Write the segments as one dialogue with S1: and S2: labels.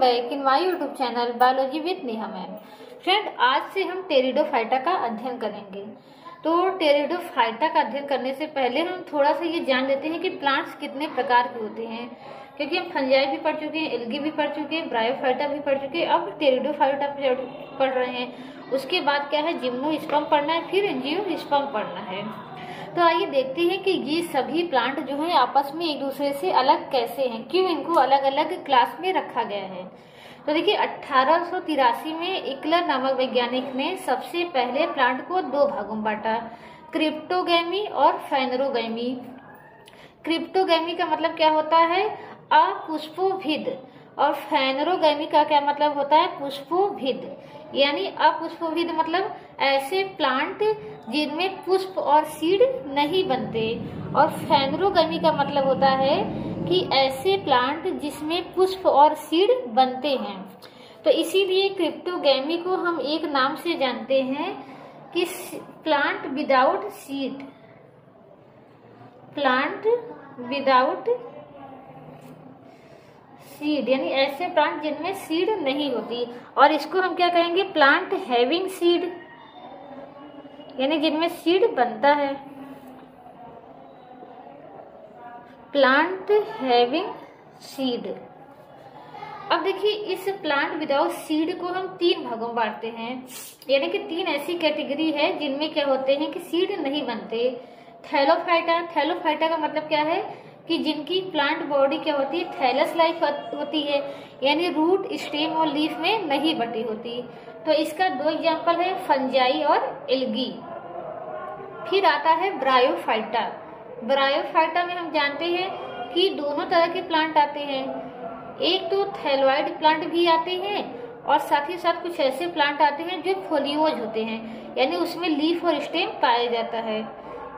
S1: Back in my YouTube channel biology with Neha ma'am. Friend, आज से हम pteridophyta का अध्ययन करेंगे। तो टेरिडोफाइटा का अध्ययन करने से पहले हम थोड़ा सा ये जान लेते हैं कि प्लांट्स कितने प्रकार के होते हैं, क्योंकि हम फंजाई भी पढ़ चुके हैं, एलगी भी पढ़ चुके हैं, ब्रायोफाइटा भी पढ़ चुके हैं। अब टेरिडोफाइटा पढ़ रहे हैं, उसके बाद क्या है जिम्नो पढ़ना है, फिर स्पम पढ़ना है। तो आइए देखते हैं कि ये सभी प्लांट जो है, आपस में एक दूसरे से अलग कैसे हैं? क्यों इनको अलग अलग क्लास में रखा गया है? तो देखिए तिरासी में इकलर नामक वैज्ञानिक ने सबसे पहले प्लांट को दो भागों में बांटा क्रिप्टोगैमी और फैनरोगैमी क्रिप्टोगैमी का मतलब क्या होता है? अपुष्पोभिद। और फैनरोगैमी का क्या मतलब होता है? पुष्पोभिद। यानी अपुष्पोभिद मतलब ऐसे प्लांट जिनमें पुष्प और सीड नहीं बनते। और फैनरोगमी का मतलब होता है कि ऐसे प्लांट जिसमें पुष्प और सीड बनते हैं। तो इसीलिए क्रिप्टोगैमी को हम एक नाम से जानते हैं कि plant without seed plant without seed यानी ऐसे प्लांट जिनमें सीड नहीं होती। और इसको हम क्या कहेंगे? प्लांट हैविंग सीड यानी जिनमें सीड बनता है। प्लांट हैविंग सीड अब देखिए, इस प्लांट विदाउट सीड को हम तीन भागों में बांटते हैं। यानी कि तीन ऐसी कैटेगरी है जिनमें क्या होते हैं कि सीड नहीं बनते। थैलोफाइटा थैलोफाइटा का मतलब क्या है? कि जिनकी प्लांट बॉडी क्या होती है? थैलस लाइक होती है। यानी रूट स्टेम और लीफ में नहीं बटी होती। तो इसका दो एग्ज़ाम्पल है फंजाई और एल्गी फिर आता है ब्रायोफाइटा ब्रायोफाइटा में हम जानते हैं कि दोनों तरह के प्लांट आते हैं। एक तो थैलॉइड प्लांट भी आते हैं और साथ ही साथ कुछ ऐसे प्लांट आते हैं जो फोलियोज होते हैं। यानी उसमें लीफ और स्टेम पाया जाता है।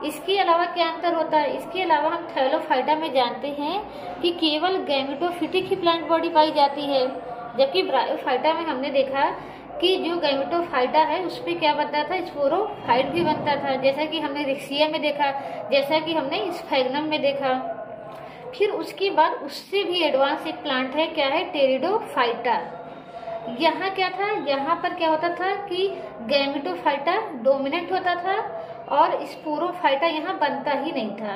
S1: इसके अलावा क्या अंतर होता है? इसके अलावा हम थैलोफाइटा में जानते हैं कि केवल गैमेटोफिटिक ही प्लांट बॉडी पाई जाती है। जबकि ब्रायोफाइटा में हमने देखा कि जो गैमेटोफाइटा है उस पर क्या बनता था? स्पोरोफाइट भी बनता था। जैसा कि हमने रिक्सिया में देखा, जैसा कि हमने स्फेगनम में देखा। फिर उसके बाद उससे भी एडवांस एक प्लांट है, क्या है? टेरिडोफाइटा यहाँ क्या था? यहाँ पर क्या होता था कि गैमिटोफाइटा डोमिनेंट होता था। और स्पोरोफाइटा यहाँ बनता ही नहीं था।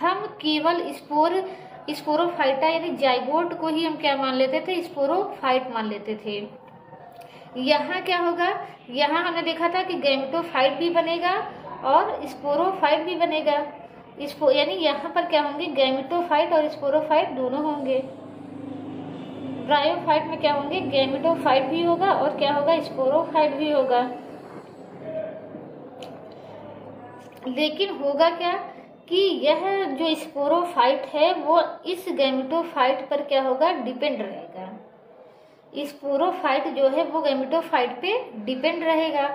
S1: हम केवल स्पोर, स्पोरोफाइटा यानी जाइगोट को ही हम क्या मान लेते थे? स्पोरोफाइट मान लेते थे। यहाँ क्या होगा? यहाँ हमने देखा था कि गैमेटोफाइट भी बनेगा और स्पोरोफाइट भी बनेगा। इसको यानी यहाँ पर क्या होंगे? गैमेटोफाइट और स्पोरोफाइट दोनों होंगे। ब्रायोफाइट में क्या होंगे? गैमेटोफाइट भी होगा और क्या होगा? स्पोरोफाइट भी होगा। लेकिन होगा क्या कि यह जो स्पोरोफाइट है, वो इस गैमेटोफाइट पर क्या होगा? डिपेंड रहेगा। स्पोरोफाइट जो है, वो गैमेटोफाइट पे डिपेंड रहेगा।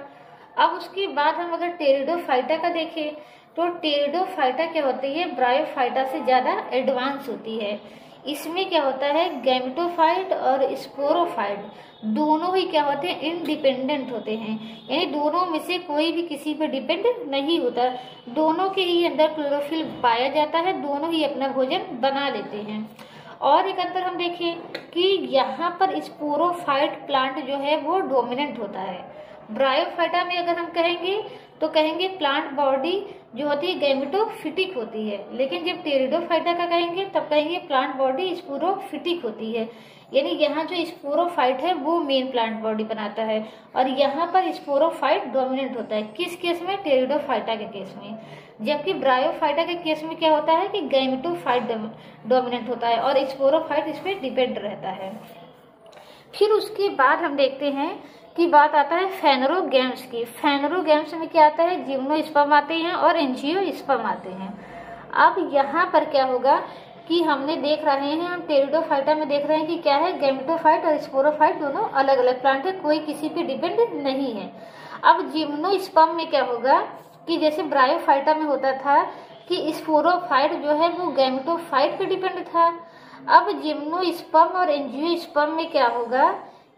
S1: अब उसके बाद हम अगर टेरिडोफाइटा का देखें तो टेरिडोफाइटा क्या होती है? ब्रायोफाइटा से ज़्यादा एडवांस होती है। इसमें क्या होता है गैमिटोफाइट और स्पोरोफाइट दोनों ही क्या होते हैं इनडिपेंडेंट होते हैं। यानी दोनों में से कोई भी किसी पर डिपेंड नहीं होता। दोनों के ही अंदर क्लोरोफिल पाया जाता है, दोनों ही अपना भोजन बना लेते हैं। और एक अंतर हम देखें कि यहाँ पर स्पोरोफाइट प्लांट जो है, वो डोमिनेंट होता है। ब्रायोफाइटा में अगर हम कहेंगे तो कहेंगे प्लांट बॉडी जो होती है गैमेटोफिटिक होती है। लेकिन जब टेरिडोफाइटा का कहेंगे, तब कहेंगे प्लांट बॉडी स्पोरोफिटिक होती है। यानी यहाँ जो स्पोरोफाइट है, वो मेन प्लांट बॉडी बनाता है। और यहाँ पर स्पोरोफाइट डोमिनेंट होता है। किस केस में? टेरिडोफाइटा के केस में। जबकि ब्रायोफाइटा के केस में क्या होता है कि गैमेटोफाइट डोमिनेंट होता है और स्पोरोफाइट इस पर डिपेंड रहता है। फिर उसके बाद हम देखते हैं कि बात आता है फेनरोगेम्स की। फेनरोगेम्स में क्या आता है? जिम्नो स्पम आते हैं और एनजीओ स्पम आते हैं। अब यहाँ पर क्या होगा कि हमने देख रहे हैं, हम टेरिडोफाइटा में देख रहे हैं कि क्या है? गैमेटोफाइट और स्पोरोफाइट दोनों अलग अलग प्लांट है, कोई किसी पे डिपेंड नहीं है। अब जिम्नो स्पम में क्या होगा कि जैसे ब्रायोफाइटा में होता था कि स्पोरोफाइट जो है वो गैमेटोफाइट पे डिपेंड था। अब जिम्नो स्पम और एनजियो स्पम में क्या होगा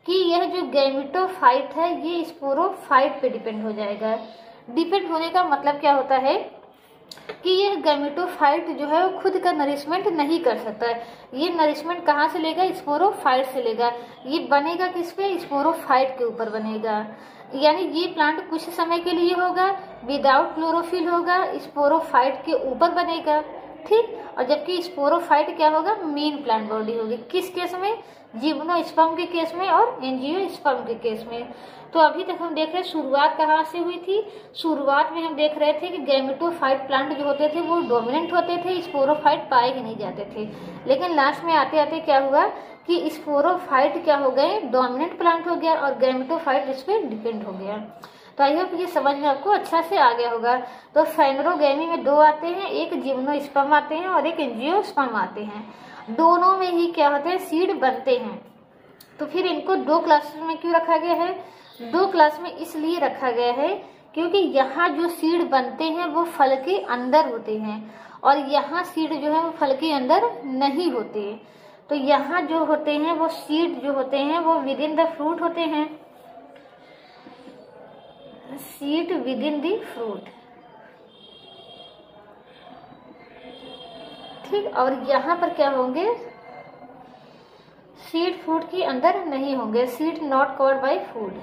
S1: कि यह जो गैमिटोफाइट है, ये स्पोरोफाइट पे डिपेंड हो जाएगा। डिपेंड होने का मतलब क्या होता है? कि यह गैमिटोफाइट जो है, वो खुद का नरिशमेंट नहीं कर सकता है। ये नरिशमेंट कहाँ से लेगा? स्पोरोफाइट से लेगा। ये बनेगा किस पे? स्पोरोफाइट के ऊपर बनेगा। यानी ये प्लांट कुछ समय के लिए होगा विदाउट क्लोरोफिल होगा स्पोरोफाइट के ऊपर बनेगा। ठीक? और जबकि स्पोरोफाइट क्या होगा? मेन प्लांट बॉडी होगी। किस केस में? जीवनो स्पम के केस में और एनजीओ स्पम के केस में। तो अभी तक हम देख रहे हैं, शुरुआत कहाँ से हुई थी? शुरुआत में हम देख रहे थे कि गैमेटोफाइट प्लांट जो होते थे, वो डोमिनेंट होते थे स्पोरोफाइट पाए ही नहीं जाते थे। लेकिन लास्ट में आते आते क्या हुआ कि स्पोरोफाइट क्या हो गए? डोमिनेंट प्लांट हो गया और गैमेटोफाइट इस पर डिपेंड हो गया। तो आई होप ये समझ में आपको अच्छा से आ गया होगा। तो फेनरोगैमी में दो आते हैं, एक जिम्नोस्पम आते हैं और एक एंजियोस्पम आते हैं। दोनों में ही क्या होते हैं, सीड बनते हैं। तो फिर इनको दो क्लास में क्यों रखा गया है? दो क्लास में इसलिए रखा गया है क्योंकि यहाँ जो सीड बनते हैं, वो फल के अंदर होते हैं और यहाँ सीड जो है, वो फल के अंदर नहीं होते। तो यहाँ जो होते हैं, वो सीड जो होते हैं, वो विद इन द फ्रूट होते हैं। Seed within the fruit ठीक, और यहाँ पर क्या होंगे? सीड फ्रूट के अंदर नहीं होंगे। Seed not covered by food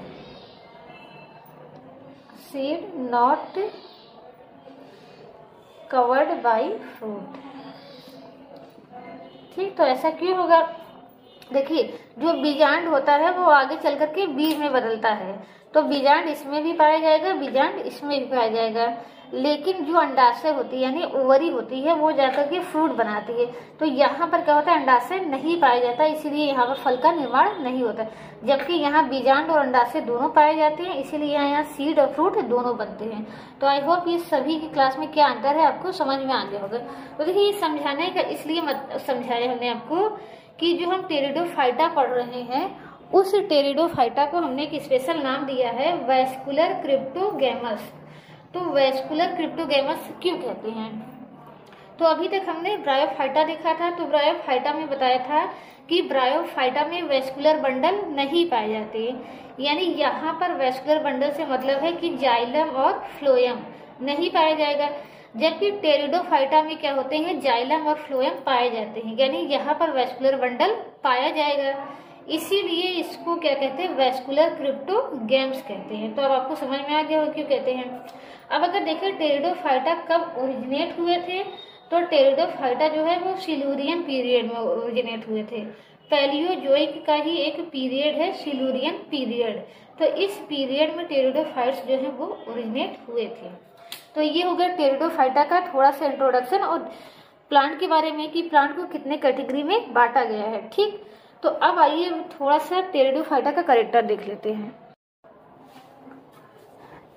S1: seed not covered by fruit ठीक तो ऐसा क्यों होगा? देखिए, जो बीजांड होता है, वो आगे चल करके बीज में बदलता है। तो बीजांड इसमें भी पाया जाएगा, बीजांड इसमें भी पाया जाएगा। लेकिन जो अंडाशय होती है, यानी ओवरी होती है, वो जाकर के फ्रूट बनाती है। तो यहाँ पर क्या होता है, अंडाशय नहीं पाया जाता, इसीलिए यहाँ पर फल का निर्माण नहीं होता। जबकि यहाँ बीजांड और अंडाशय दोनों पाए जाते हैं, इसीलिए यहाँ यहाँ सीड और फ्रूट दोनों बनते हैं। तो आई होप ये सभी की क्लास में क्या अंतर है, आपको समझ में आ गया होगा। तो देखिए, ये समझाने का इसलिए समझाया हमने आपको कि जो हम टेरिडोफाइटा पढ़ रहे हैं उस टेरिडोफाइटा को हमने एक स्पेशल नाम दिया है वेस्कुलर क्रिप्टोगेमस तो वेस्कुलर क्रिप्टोगेमस क्यों कहते हैं? तो अभी तक हमने ब्रायोफाइटा देखा था तो ब्रायोफाइटा में बताया था कि ब्रायोफाइटा में वेस्कुलर बंडल नहीं पाए जाते। यानी यहाँ पर वेस्कुलर बंडल से मतलब है कि जाइलम और फ्लोयम नहीं पाया जाएगा। जबकि टेरिडोफाइटा में क्या होते हैं? जाइलम और फ्लोयम पाए जाते हैं। यानी यहाँ पर वेस्कुलर बंडल पाया जाएगा। इसीलिए इसको क्या कहते हैं वेस्कुलर क्रिप्टो गेम्स कहते हैं। तो अब आपको समझ में आ गया हो क्यों कहते हैं। अब अगर देखें टेरिडोफाइटा कब ओरिजिनेट हुए थे? तो टेरिडोफाइटा जो है, वो सिलूरियन पीरियड में ओरिजिनेट हुए थे। पैलियोजोइक का ही एक पीरियड है सिलूरियन पीरियड तो इस पीरियड में टेरिडोफाइट्स जो है, वो ओरिजिनेट हुए थे। तो ये हो गया टेरिडोफाइटा का थोड़ा सा इंट्रोडक्शन और प्लांट के बारे में कि प्लांट को कितने कैटेगरी में बांटा गया है, ठीक? तो अब आइए थोड़ा सा टेरिडोफाइटा का करेक्टर देख लेते हैं।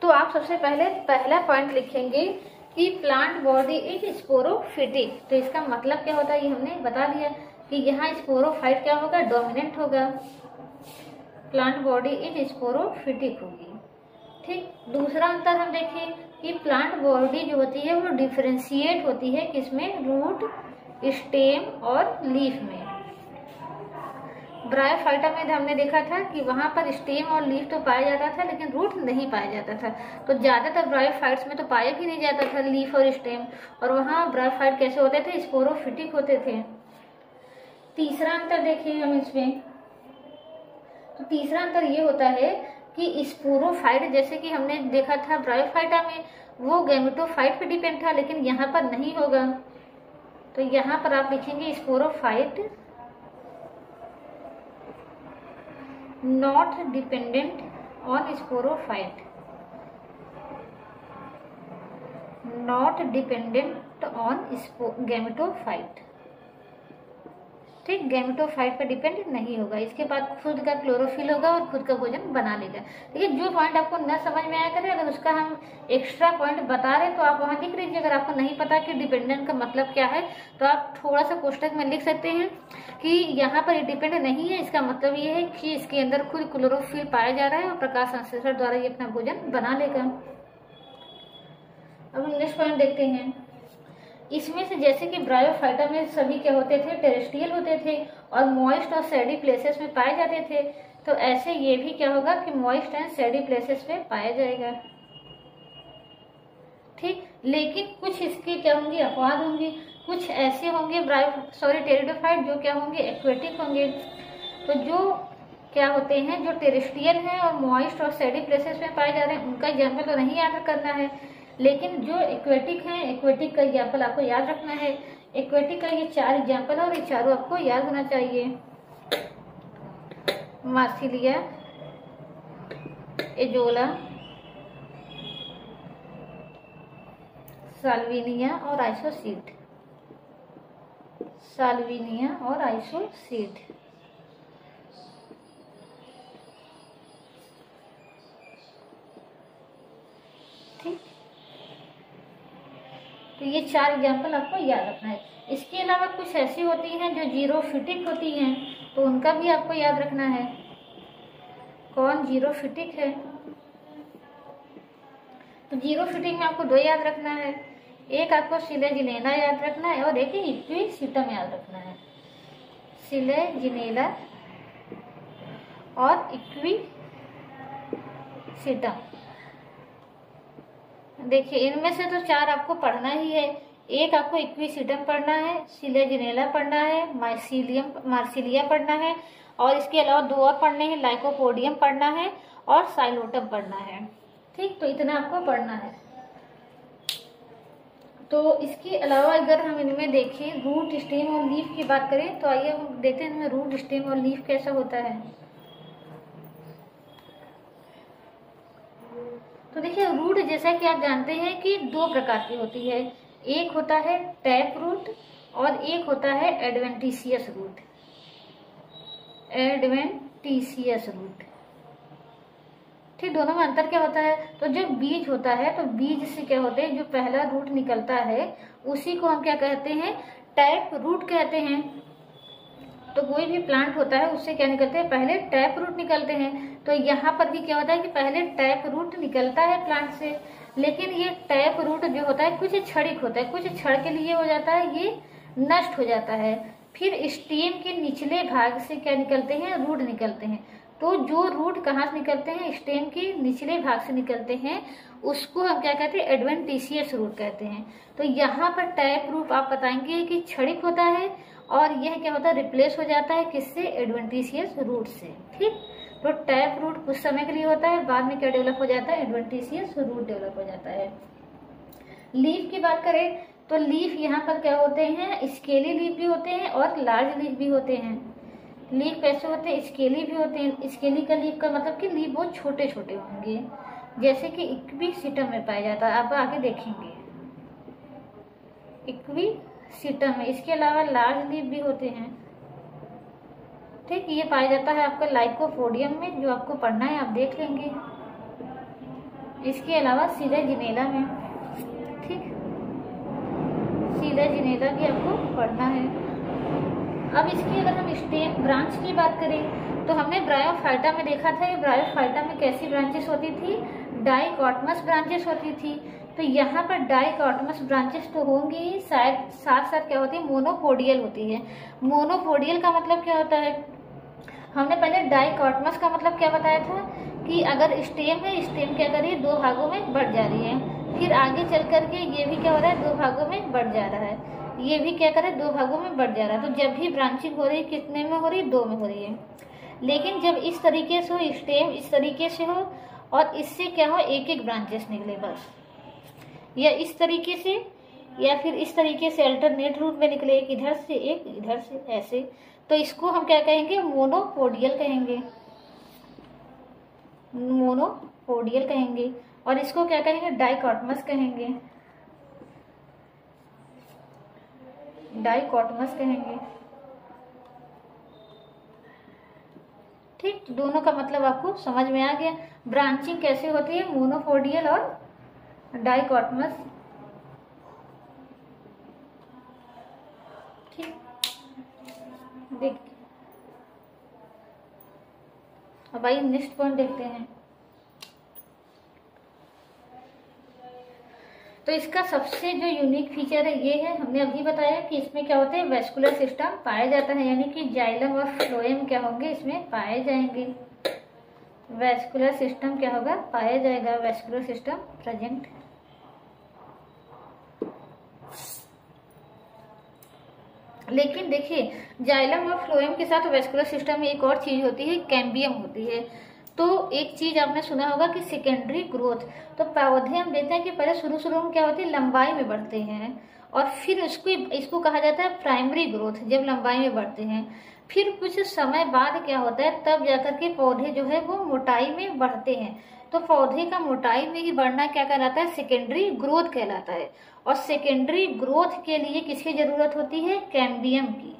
S1: तो आप सबसे पहले, पहला पॉइंट लिखेंगे कि प्लांट बॉडी इज़ स्पोरोफिटिक तो इसका मतलब क्या होता है? ये हमने बता दिया कि यहाँ स्पोरोफाइट क्या होगा? डोमिनेंट होगा। प्लांट बॉडी इज़ स्पोरोफिटिक होगी। ठीक? दूसरा अंतर हम देखें कि प्लांट बॉडी जो होती है, वो डिफ्रेंशिएट होती है किसमें? रूट स्टेम और लीफ में। ब्रायोफाइटा में हमने देखा था कि वहाँ पर स्टेम और लीफ तो पाया जाता था, लेकिन रूट नहीं पाया जाता था। तो ज़्यादातर ब्रायोफाइट्स में तो पाया भी नहीं जाता था, लीफ और स्टेम। और वहाँ ब्रायोफाइट कैसे होते थे? स्पोरोफिटिक होते थे। तीसरा अंतर देखिए हम इसमें। तो तीसरा अंतर ये होता है कि स्पोरोफाइट, जैसे कि हमने देखा था ब्रायोफाइटा में, वो गैमेटोफाइट पे डिपेंड था, लेकिन यहाँ पर नहीं होगा। तो यहाँ पर आप लिखेंगे sporophyte not dependent on sporophyte. Not dependent on gametophyte ठीक गैमेटोफाइट पर डिपेंड नहीं होगा। इसके बाद खुद का क्लोरोफिल होगा और खुद का भोजन बना लेगा। देखिए, जो पॉइंट आपको न समझ में आया करे, अगर उसका हम एक्स्ट्रा पॉइंट बता रहे तो आप वहाँ लिख लीजिए। अगर आपको नहीं पता कि डिपेंडेंट का मतलब क्या है तो आप थोड़ा सा कोष्टक में लिख सकते हैं कि यहाँ पर डिपेंड नहीं है। इसका मतलब ये है कि इसके अंदर खुद क्लोरोफिल पाया जा रहा है और प्रकाश संश्लेषण द्वारा ये अपना भोजन बना लेगा। अब नेक्स्ट पॉइंट देखते हैं। इसमें से जैसे कि ब्रायोफाइटा में सभी क्या होते थे टेरेस्ट्रियल होते थे और मॉइस्ट और सैडी प्लेसेस में पाए जाते थे। तो ऐसे ये भी क्या होगा कि मॉइस्ट एंड सैडी प्लेसेस में पाया जाएगा। ठीक? लेकिन कुछ इसके क्या होंगे? अपवाद होंगे। कुछ ऐसे होंगे सॉरी टेरिडोफाइट जो क्या होंगे? एक्वेटिक होंगे। तो जो क्या होते हैं, जो टेरेस्ट्रियल हैं और मॉइस्ट और सेडी प्लेसेस में पाए जा रहे हैं, उनका एग्ज़ाम्पल तो नहीं याद करना है। लेकिन जो इक्वेटिक हैं इक्वेटिक का एग्ज़ाम्पल आपको याद रखना है। इक्वेटिक का ये चार एग्ज़ाम्पल और ये चारों आपको याद होना चाहिए। मार्सिलिया, एजोला, साल्विनिया और आइसोसीट साल्विनिया और आइसोसीट ठीक? तो ये चार एग्ज़ाम्पल आपको याद रखना है। इसके अलावा कुछ ऐसी होती हैं जो ज़ीरो फिटिक होती हैं तो उनका भी आपको याद रखना है। कौन ज़ीरो फिटिक है? तो ज़ीरो फिटिक में आपको दो याद रखना है। एक आपको सिले जिनेला याद रखना है और एक इक्वी सीटम याद रखना है। सिले जिनेला और इक्वी सीटम देखिए, इनमें से तो चार आपको पढ़ना ही है। एक आपको इक्विसिडम पढ़ना है सिलेजिनेला पढ़ना है, मार्सिलियम, मार्सिलिया पढ़ना है, और इसके अलावा दो और पढ़ने हैं, लाइकोपोडियम पढ़ना है और साइलोटम पढ़ना है। ठीक तो इतना आपको पढ़ना है। तो इसके अलावा अगर हम इनमें देखें, रूट, स्टेम और लीफ की बात करें तो आइए हम देखते हैं इनमें रूट, स्टेम और लीफ कैसा होता है। तो देखिए रूट जैसा कि आप जानते हैं कि दो प्रकार की होती है। एक होता है टैप रूट और एक होता है एडवेंटिसियस रूट एडवेंटिसियस रूट ठीक, दोनों में अंतर क्या होता है? तो जो बीज होता है तो बीज से क्या होते हैं? जो पहला रूट निकलता है, उसी को हम क्या कहते हैं? टैप रूट कहते हैं। तो कोई भी प्लांट होता है, उससे क्या निकलते हैं? पहले टैप रूट निकलते हैं। तो यहाँ पर भी क्या होता है कि पहले टैप रूट निकलता है प्लांट से। लेकिन ये टैप रूट जो होता है, कुछ क्षणिक होता है। कुछ क्षण के लिए हो जाता है, ये नष्ट हो जाता है। फिर स्टेम के निचले भाग से क्या निकलते हैं? रूट निकलते हैं। तो जो रूट कहाँ से निकलते हैं? स्टेम के निचले भाग से निकलते हैं। उसको हम क्या कहते हैं? एडवेंटिशियस रूट कहते हैं। तो यहाँ पर टैप रूट आप बताएँगे कि क्षणिक होता है और यह क्या होता है रिप्लेस हो जाता है किससे? एडवेंटिशियस रूट से। ठीक? तो टैप रूट कुछ समय के लिए होता है, बाद में क्या डेवलप हो जाता है? एडवेंटिशियस रूट डेवलप हो जाता है। लीफ की बात करें तो लीफ यहाँ पर क्या होते हैं? स्केली लीफ भी होते हैं और लार्ज लीफ भी होते हैं। लीफ कैसे होते हैं? स्केली भी होते हैं। स्केली का लीफ का मतलब कि लीफ बहुत छोटे छोटे होंगे। जैसे कि इक्वी सिटम में पाया जाता है। आप आगे देखेंगे। इक्वी सीटम है इसके अलावा लार्ज लीफ भी होते हैं। ठीक, ये पाया जाता है आपका लाइकोपोडियम में, जो आपको पढ़ना है, आप देख लेंगे। इसके अलावा सीधा जिनेला में। ठीक, सीधा जिनेला भी आपको पढ़ना है। अब इसकी अगर हम स्टेम ब्रांच की बात करें तो हमने ब्रायोफाइटा में देखा था, ये ब्रायोफाइटा में कैसी ब्रांचेस होती थी? डाइकॉटमस ब्रांचेस होती थी। तो यहाँ पर डाइकॉटमस ब्रांचेस तो होंगी ही, शायद साथ साथ क्या होती है? मोनोपोडियल होती है। मोनोपोडियल का मतलब क्या होता है? हमने पहले डाइकॉटमस का मतलब क्या बताया था? कि अगर स्टेम है स्टेम क्या करिए दो भागों में बढ़ जा रही है। फिर आगे चल करके ये भी क्या हो रहा है? दो भागों में बढ़ जा रहा है। ये भी क्या करे दो भागों में बढ़ जा रहा है। तो जब भी ब्रांचिंग हो रही है, कितने में हो रही है? दो में हो रही है। लेकिन जब इस तरीके से हो स्टेम इस तरीके से हो, और इससे क्या हो एक एक ब्रांचेस निकले बस। या इस तरीके से, या फिर इस तरीके से अल्टरनेट रूट में निकले, एक इधर से, एक इधर से, ऐसे। तो इसको हम क्या कहेंगे? मोनोपोडियल कहेंगे। मोनोपोडियल कहेंगे। और इसको क्या कहेंगे? डाइकॉटमस कहेंगे। डाइकॉटमस कहेंगे। ठीक, दोनों का मतलब आपको समझ में आ गया। ब्रांचिंग कैसे होती है? मोनोपोडियल और डाइकॉटमस। अब आइए नेक्स्ट पॉइंट देखते हैं। तो इसका सबसे जो यूनिक फीचर है, ये है, हमने अभी बताया कि इसमें क्या होता है, वेस्कुलर सिस्टम पाया जाता है, यानी कि जाइलम और फ्लोएम क्या होंगे, इसमें पाए जाएँगे। वेस्कुलर सिस्टम क्या होगा, पाया जाएगा, वेस्कुलर सिस्टम प्रेजेंट लेकिन देखिए, जाइलम और फ्लोएम के साथ वेस्कुलर सिस्टम में एक और चीज़ होती है, कैम्बियम होती है। तो एक चीज़ आपने सुना होगा कि सेकेंडरी ग्रोथ तो पौधे हम देखते हैं कि पहले शुरू शुरू में क्या होती है, लंबाई में बढ़ते हैं और फिर इसको इसको कहा जाता है प्राइमरी ग्रोथ जब लंबाई में बढ़ते हैं। फिर कुछ समय बाद क्या होता है, तब जाकर के पौधे जो है, वो मोटाई में बढ़ते हैं। तो पौधे का मोटाई में ही बढ़ना क्या कहलाता है? सेकेंडरी ग्रोथ कहलाता है। और सेकेंडरी ग्रोथ के लिए किसकी ज़रूरत होती है? कैम्बियम की।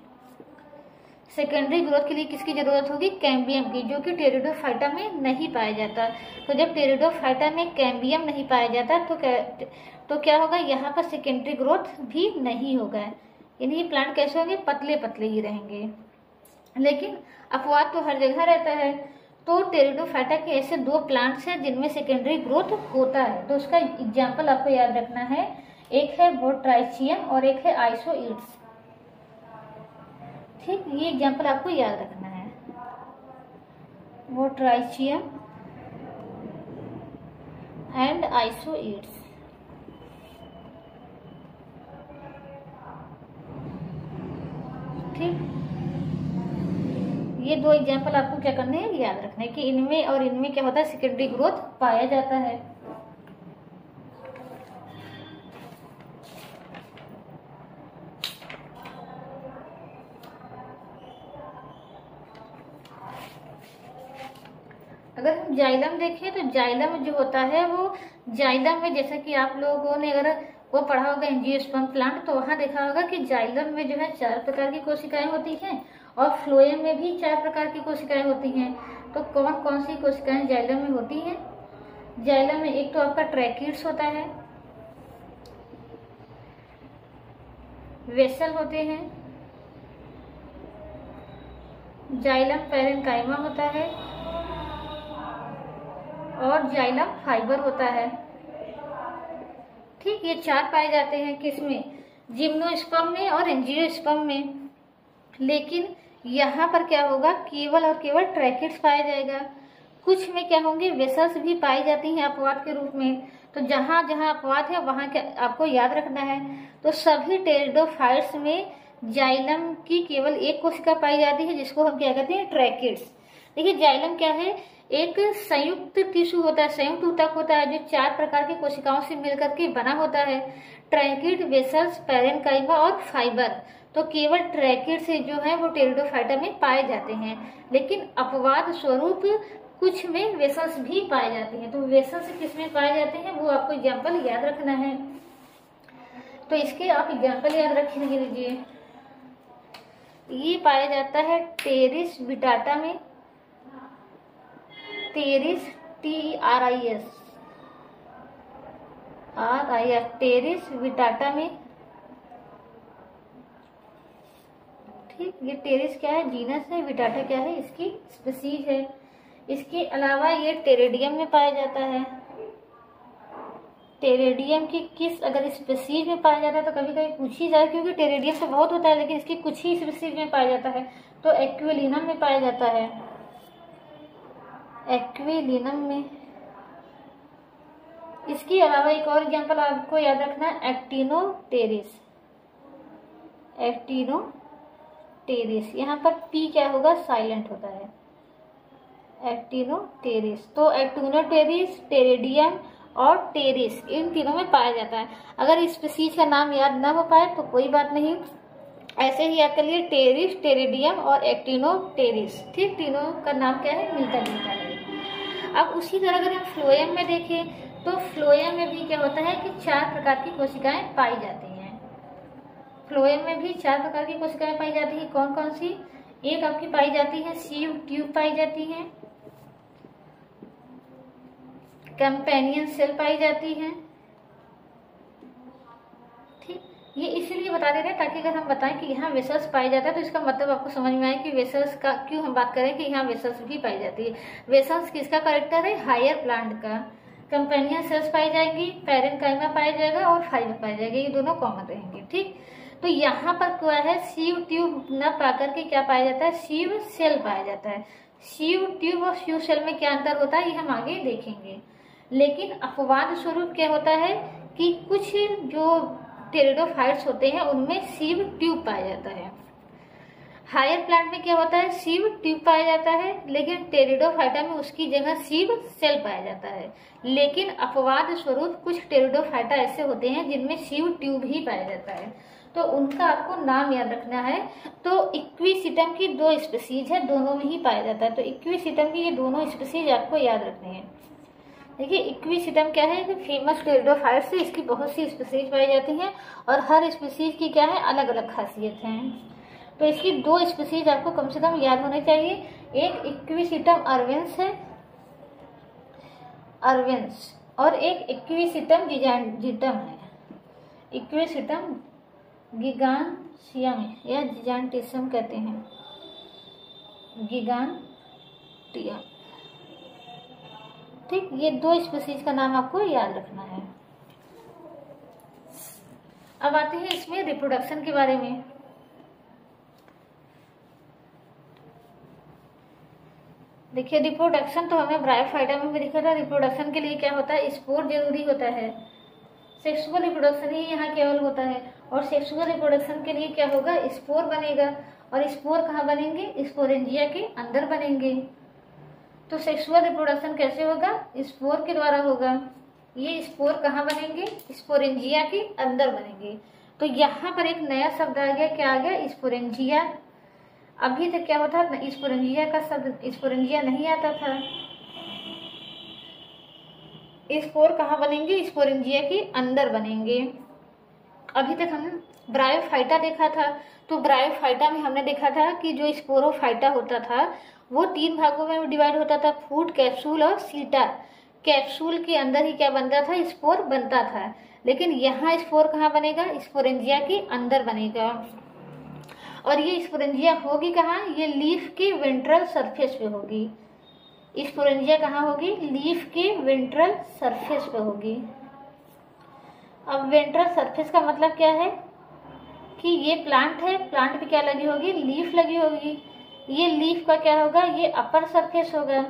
S1: सेकेंडरी ग्रोथ के लिए किसकी ज़रूरत होगी? कैम्बियम की, जो कि टेरिडोफाइटा में नहीं पाया जाता। तो जब टेरिडोफाइटा में कैम्बियम नहीं पाया जाता तो क्या तो क्या होगा? यहाँ पर सेकेंडरी ग्रोथ भी नहीं होगा। यानी प्लांट कैसे होंगे? पतले पतले ही रहेंगे। लेकिन अपवाद तो हर जगह रहता है। तो टेरिडोफाइटा के ऐसे दो प्लांट्स हैं जिनमें सेकेंडरी ग्रोथ होता है। तो उसका एग्ज़ाम्पल आपको याद रखना है। एक है बोट्राइचियम और एक है आइसोइड्स ठीक, ये एग्ज़ाम्पल आपको याद रखना है। बोट्राइचियम एंड आइसोइड्स ठीक ये दो एग्ज़ाम्पल आपको क्या करने हैं? याद रखना है कि इनमें और इनमें क्या होता है? सेकेंडरी ग्रोथ पाया जाता है। अगर हम जाइलम देखें तो जाइलम जो होता है, वो जाइलम में जैसा कि आप लोगों ने अगर वो पढ़ा होगा एंजियोस्पर्म प्लांट तो वहाँ देखा होगा कि जाइलम में जो है चार प्रकार की कोशिकाएँ होती हैं। और फ्लोएम में भी चार प्रकार की कोशिकाएँ होती हैं। तो कौन कौन सी कोशिकाएँ जाइलम में होती हैं? जाइलम में एक तो आपका ट्रैकिड्स होता है। वेसल होते हैं। जाइलम पेरेंकाइमा होता है। और जाइलम फाइबर होता है। ठीक, ये चार पाए जाते हैं किसमें जिम्नोस्पम में और एंजियोस्पम में। लेकिन यहाँ पर क्या होगा? केवल और केवल ट्रैकेट्स पाया जाएगा। कुछ में क्या होंगे? वेसल्स भी पाई जाती हैं अपवाद के रूप में। तो जहाँ जहाँ अपवाद है, वहाँ क्या आपको याद रखना है। तो सभी टेरिडोफाइट्स में जाइलम की केवल एक कोशिका पाई जाती है, जिसको हम क्या कहते हैं? ट्रैकेट्स देखिए, जाइलम क्या है? एक संयुक्त टिश्यू होता है, संयुक्त ऊतक होता है, जो चार प्रकार की कोशिकाओं से मिलकर के बना होता है। ट्रैकिड वेसल्स पैरेनकाइमा और फाइबर तो केवल ट्रैकिड से जो है वो टेरिडोफाइटा में पाए जाते हैं। लेकिन अपवाद स्वरूप कुछ में वेसल्स भी पाए जाते हैं। तो वेसल्स किसमें पाए जाते हैं, वो आपको एग्ज़ाम्पल याद रखना है। तो इसके आप एग्ज़ाम्पल याद रख लीजिए ये पाया जाता है टेरिस बिटाटा में। Pteris T R I S R I S, Pteris vittata में। ठीक ये टेरिस क्या है? जीनस है, विटाटा क्या है? इसकी स्पीसीज है। इसके अलावा ये टेरेडियम में पाया जाता है। टेरेडियम की किस अगर स्पीसीज में पाया जाता है तो कभी कभी पूछ जाए, क्योंकि टेरेडियम तो बहुत होता है, लेकिन इसकी कुछ ही स्पीसीज में पाया जाता है। तो एक्विलिनम में पाया जाता है। एक्विलिनम में। इसके अलावा एक और एग्जांपल आपको याद रखना है एक्टिनोटेरिस एक्टिनोटेरिस यहाँ पर पी क्या होगा? साइलेंट होता है। एक्टिनोटेरिस तो एक्टिनोटेरिस टेरेडियम और टेरिस इन तीनों में पाया जाता है। अगर इस स्पीसीज का नाम याद ना हो पाए तो कोई बात नहीं। ऐसे ही याद कर लिए टेरिस टेरेडियम और एक्टिनोटेरिस ठीक, तीनों का नाम क्या है? मिलता जुलता है। अब उसी तरह अगर हम फ्लोएम में देखें तो फ्लोएम में भी क्या होता है कि चार प्रकार की कोशिकाएँ पाई जाती हैं। फ्लोएम में भी चार प्रकार की कोशिकाएँ पाई जाती है। कौन कौन सी? एक आपकी पाई जाती है सीव ट्यूब पाई जाती है। कंपेनियन सेल पाई जाती है। ठीक? ये इसीलिए बता दे रहे हैं ताकि अगर हम बताएँ कि यहाँ वेसल्स पाए जाता है तो इसका मतलब आपको समझ में आए कि वेसल्स का क्यों हम बात करें कि यहाँ वेसल्स भी पाई जाती है। वेसल्स किसका करेक्टर है? हायर प्लांट का। कंपेनियन सेल्स पाई जाएगी पेरेंट काइमा पाया जाएगा और फाइबर पाया जाएगा। ये दोनों कॉमन रहेंगे। ठीक? तो यहाँ पर क्या है? शिव ट्यूब न पाकर के क्या पाया जाता है? शिव सेल पाया जाता है। शिव ट्यूब और शिव सेल में क्या अंतर होता है? ये हम आगे देखेंगे। लेकिन अपवाद स्वरूप क्या होता है कि कुछ जो टेरिडोफाइट्स होते हैं, उनमें शिव ट्यूब पाया जाता है। हायर प्लांट में क्या होता है? शिव ट्यूब पाया जाता है, लेकिन टेरिडोफाइटा में उसकी जगह शिव सेल पाया जाता है। लेकिन अपवाद स्वरूप कुछ टेरिडोफाइटा ऐसे होते हैं जिनमें शिव ट्यूब ही पाया जाता है। तो उनका आपको नाम याद रखना है। तो इक्विसिटम की दो स्पीसीज है, दोनों में ही पाया जाता है। तो इक्विसिटम की ये दोनों स्पीसीज आपको याद रखनी है। देखिए, इक्विसिटम क्या है फ़ेमस टेरिडोफाइट से इसकी बहुत सी स्पीसीज पाई जाती हैं और हर स्पीसीज की क्या है अलग अलग खासियत है। तो इसकी दो स्पीसीज आपको कम से कम याद होने चाहिए। एक इक्विसिटम अर्वेंस है अर्वेंस और एक इक्विसिटम जिटम है। इक्विसिटम गिगानशियम या जिजानटिसम कहते हैं। गिगानटियम ठीक, ये दो स्पीसीज का नाम आपको याद रखना है। अब आते हैं इसमें रिप्रोडक्शन के बारे में। देखिए, रिप्रोडक्शन तो हमें ब्रायोफाइटा में भी दिखा था। रिप्रोडक्शन के लिए क्या होता है? स्पोर ज़रूरी होता है। सेक्सुअल रिप्रोडक्शन ही यहाँ केवल होता है। और सेक्सुअल रिप्रोडक्शन के लिए क्या होगा? स्पोर बनेगा। और स्पोर कहाँ बनेंगे? स्पोरेंजिया के अंदर बनेंगे। तो सेक्सुअल रिप्रोडक्शन कैसे होगा? स्पोर के द्वारा होगा। ये स्पोर कहाँ बनेंगे? स्पोरेंजिया के अंदर बनेंगे। तो यहाँ पर एक नया शब्द आ गया। क्या आ गया? स्पोरेंजिया अभी तक क्या होता? स्पोरेंजिया का शब्द स्पोरेंजिया नहीं आता था। स्पोर कहाँ बनेंगे? स्पोरेंजिया के अंदर बनेंगे। अभी तक हम ब्रायोफाइटा देखा था। तो ब्रायोफाइटा में हमने देखा था कि जो स्पोरोफाइटा होता था, वो तीन भागों में डिवाइड होता था फ़ूड कैप्सूल और सीटा कैप्सूल के अंदर ही क्या बनता था? स्पोर बनता था। लेकिन यहाँ स्पोर कहाँ बनेगा? स्पोरेंजिया के अंदर बनेगा। और ये स्पोरेंजिया होगी कहाँ? ये लीफ के वेंट्रल सरफेस पे होगी। स्पोरेंजिया कहाँ होगी? लीफ के वेंट्रल सरफेस पे होगी। अब वेंट्रल सरफेस का मतलब क्या है? कि ये प्लांट है प्लांट पे क्या लगी होगी? लीफ लगी होगी। ये लीफ का क्या होगा? ये अपर सरफेस होगा।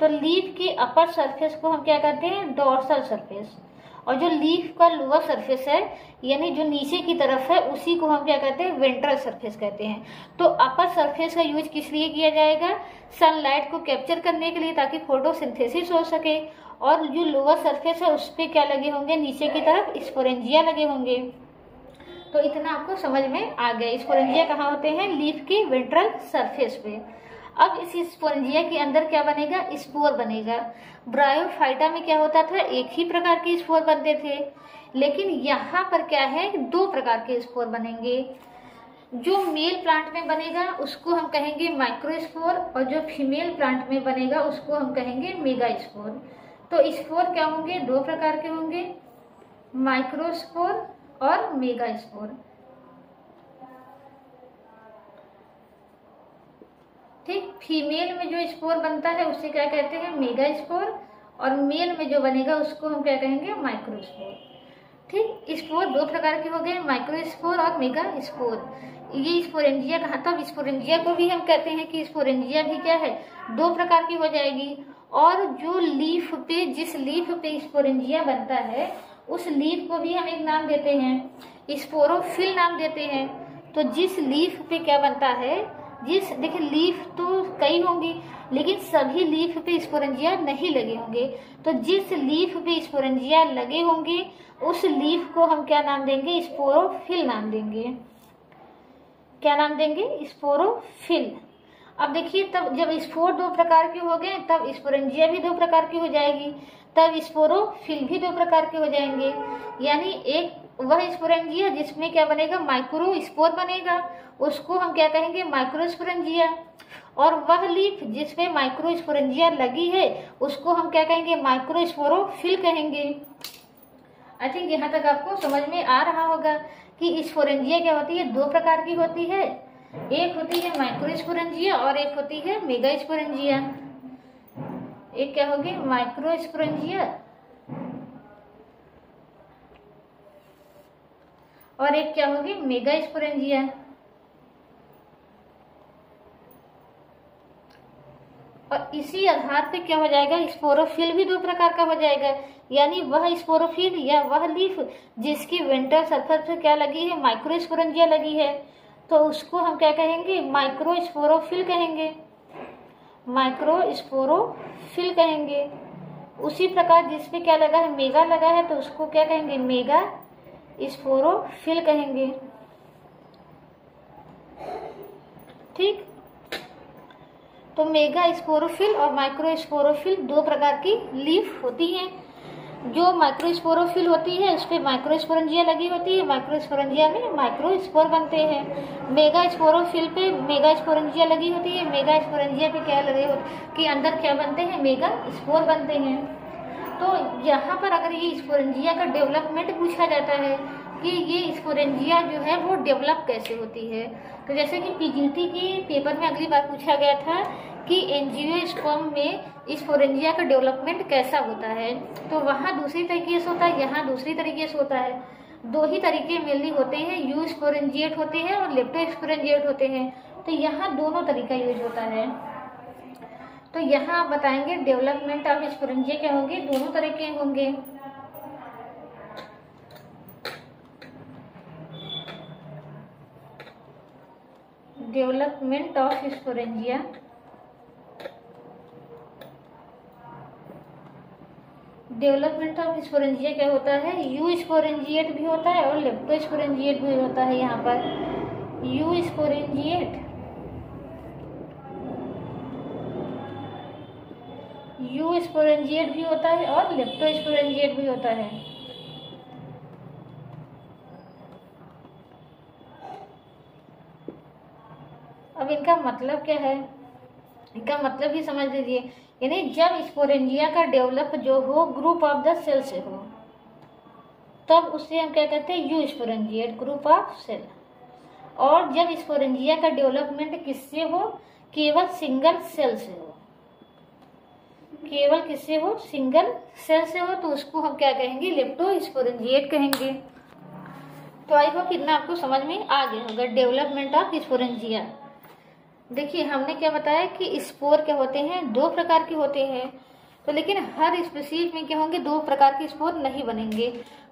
S1: तो लीफ की अपर सरफेस को हम क्या कहते हैं? डोर्सल सरफेस और जो लीफ का लोअर सरफेस है, यानी जो नीचे की तरफ़ है, उसी को हम क्या कहते हैं? वेंट्रल सरफेस कहते हैं। तो अपर सरफेस का यूज़ किस लिए किया जाएगा? सनलाइट को कैप्चर करने के लिए ताकि फोटोसिंथेसिस हो सके। और जो लोअर सरफेस है, उस पर क्या लगे होंगे? नीचे की तरफ़ स्पोरेंजिया लगे होंगे। तो इतना आपको समझ में आ गया। स्पोरेंजिया कहाँ होते हैं? लीफ के वेंट्रल सरफेस पे। अब इस स्पोरेंजिया के अंदर क्या बनेगा? स्पोर बनेगा। ब्रायोफाइटा में क्या होता था? एक ही प्रकार के स्पोर बनते थे। लेकिन यहाँ पर क्या है? दो प्रकार के स्पोर बनेंगे। जो मेल प्लांट में बनेगा, उसको हम कहेंगे माइक्रोस्पोर, और जो फीमेल प्लांट में बनेगा, उसको हम कहेंगे मेगा स्पोर तो स्पोर क्या होंगे? दो प्रकार के होंगे, माइक्रोस्पोर और मेगा स्पोर ठीक फीमेल में जो स्पोर बनता है, उसे क्या कहते हैं? मेगा स्पोर और मेल में जो बनेगा, उसको हम क्या कहेंगे? माइक्रोस्पोर ठीक स्पोर दो प्रकार के हो गए माइक्रोस्पोर और मेगा स्पोर ये स्पोरेंजिया कहा तब स्पोरेंजिया को भी हम कहते हैं कि स्पोरेंजिया भी क्या है? दो प्रकार की हो जाएगी. और जो लीफ पे, जिस लीफ पे स्पोरेंजिया बनता है, उस लीफ को भी हम एक नाम देते हैं. स्पोरोफिल नाम देते हैं. तो जिस लीफ पे क्या बनता है? जिस, देखिए, लीफ तो कई होंगी, लेकिन सभी लीफ पे स्पोरेंजिया नहीं लगे होंगे। तो जिस लीफ पे स्पोरेंजिया लगे होंगे, उस लीफ को हम क्या नाम देंगे? स्पोरोफिल नाम देंगे। क्या नाम देंगे? स्पोरोफिल। अब देखिए, तब जब स्पोर दो प्रकार के हो गए, तब स्पोरेंजिया भी दो प्रकार की हो जाएगी, तब स्पोरोफिल भी दो प्रकार के हो जाएँगे। यानी एक वह स्पोरेंजिया जिसमें क्या बनेगा? माइक्रो स्पोर बनेगा। उसको हम क्या कहेंगे माइक्रो स्पोरेंजिया और वह लीफ जिसमें माइक्रोस्पोरेंजिया लगी है, उसको हम क्या कहेंगे? माइक्रोस्पोरोफिल कहेंगे। आई थिंक यहाँ तक आपको समझ में आ रहा होगा कि स्पोरेंजिया क्या होती है? दो प्रकार की होती है। एक होती है माइक्रो स्पोरेंजिया और एक होती है मेगा स्पोरेंजिया एक क्या होगी? माइक्रोस्पोरेंजिया और एक क्या होगी? मेगा और इसी आधार पे क्या हो जाएगा? स्पोरोफिल भी दो प्रकार का हो जाएगा। यानी वह स्पोरोफिल या वह लीफ जिसकी वेंटर सरफेस पे क्या लगी है? माइक्रोस्पोरेंजिया लगी है। तो उसको हम क्या कहेंगे? माइक्रोस्पोरोफिल कहेंगे। माइक्रोस्पोरोफिल कहेंगे। उसी प्रकार जिसपे क्या लगा है? मेगा लगा है तो उसको क्या कहेंगे? मेगा स्पोरोफिल कहेंगे। ठीक? तो मेगा स्पोरोफिल और माइक्रो स्पोरोफिल दो प्रकार की लीफ होती हैं। जो माइक्रो स्पोरोफिल होती है, उस पर माइक्रो स्पोरेंजिया लगी होती है, माइक्रो स्पोरेंजिया में माइक्रो स्पोर बनते हैं। मेगा स्पोरोफिल पे मेगा स्पोरेंजिया लगी होती है मेगा स्पोरेंजिया पे क्या लगे होते कि अंदर क्या बनते हैं मेगा स्पोर बनते हैं। तो यहाँ पर अगर ये स्पोरेंजिया का डेवलपमेंट पूछा जाता है कि ये स्पोरेंजिया जो है वो डेवलप कैसे होती है? तो जैसे कि पीजीटी की पेपर में अगली बार पूछा गया था कि एनजीओस्पर्म में स्पोरेंजिया का डेवलपमेंट कैसा होता है? तो वहाँ दूसरी तरीके से होता है, यहाँ दूसरी तरीके से होता है। दो ही तरीके मेनली होते हैं यू स्पोरेंजिएट होते हैं और लेप्टो स्पोरेंजिएट होते हैं। तो यहाँ दोनों तरीका यूज़ होता है। तो यहाँ आप बताएँगे डेवलपमेंट ऑफ़ स्पोरेंजिया क्या होंगे? दोनों तरह के होंगे। Development of sporangia development of sporangia क्या होता है? यू स्पोरेंजिएट भी होता है और लेप्टो स्पोरेंजिएट भी होता है यहाँ पर। यू स्पोरेंजिएट यू स्पोरेंजिएट भी होता है और लेप्टो स्पोरेंजिएट भी होता है। अब इनका मतलब क्या है? इनका मतलब भी समझ लीजिए। यानी जब स्पोरेंजिया का डेवलप जो हो ग्रुप ऑफ़ द सेल से हो, तब उससे हम क्या कहते हैं? Eusporangiate group of cell और जब स्पोरेंजिया का डेवलपमेंट किससे हो? केवल सिंगल सेल से हो। केवल किससे हो? सिंगल सेल से हो तो उसको हम क्या कहेंगे? लेप्टो स्पोरेंजिएट कहेंगे। तो आई होप इतना आपको समझ में आ गया होगा। डेवलपमेंट ऑफ़ स्पोरेंजिया देखिए, हमने क्या बताया कि स्पोर क्या होते हैं? दो प्रकार के होते हैं। तो लेकिन हर स्पीसीज में क्या होंगे? दो प्रकार के स्पोर नहीं बनेंगे।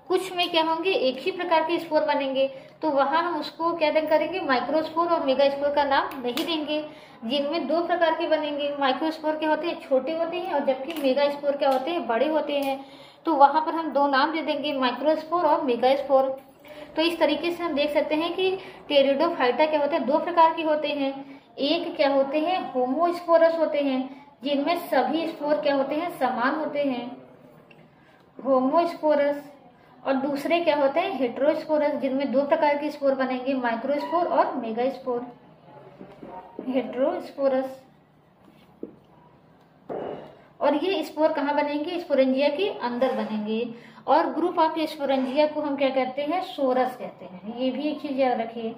S1: कुछ में क्या होंगे? एक ही प्रकार के स्पोर बनेंगे। तो वहाँ हम उसको क्या दें करेंगे माइक्रोस्पोर और मेगा स्पोर का नाम नहीं देंगे। जिनमें दो प्रकार के बनेंगे। माइक्रोस्पोर क्या होते हैं? छोटे होते हैं और जबकि मेगा स्पोर क्या होते हैं? बड़े होते हैं। तो वहाँ पर हम दो नाम दे देंगे माइक्रोस्पोर और मेगा स्पोर तो इस तरीके से हम देख सकते हैं कि टेरिडोफाइटा क्या होते हैं? दो प्रकार के होते हैं। एक क्या होते हैं? होमोस्पोरस होते हैं, जिनमें सभी स्पोर क्या होते हैं? समान होते हैं। होमोस्पोरस और दूसरे क्या होते हैं? हेट्रोस्पोरस जिनमें दो प्रकार के स्पोर बनेंगे माइक्रोस्पोर और मेगा स्पोर हेट्रोस्पोरस और ये स्पोर कहाँ बनेंगे? स्पोरेंजिया के अंदर बनेंगे। और ग्रुप ऑफ़ स्पोरेंजिया को हम क्या कहते हैं? सोरस कहते हैं। ये भी एक चीज़ याद रखिए।